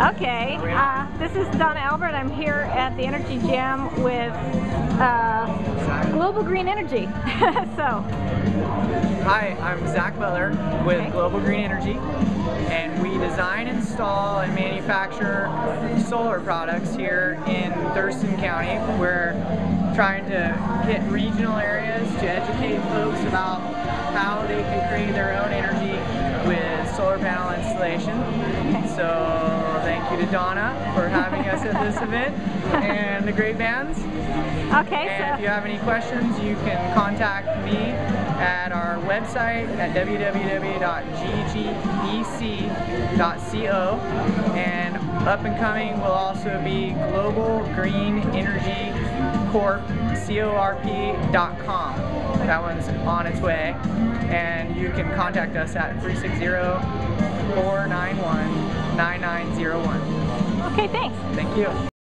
Okay, uh, this is Donna Albert. I'm here at the Energy Jam with uh, Global Green Energy. so, Hi, I'm Zach Butler with Okay. Global Green Energy, and we design, install, and manufacture solar products here in Thurston County. We're trying to get regional areas to educate folks about how they can create their own energy with solar panel installation. So thank you to Donna for having us at this event and the great bands. okay, And if you have any questions, you can contact me at our website at www.ggec.co. And up and coming will also be Global Green Energy Corp, C-O-R-P.com. That one's on its way. And you can contact us at 360 491 9901. Okay, thanks. Thank you.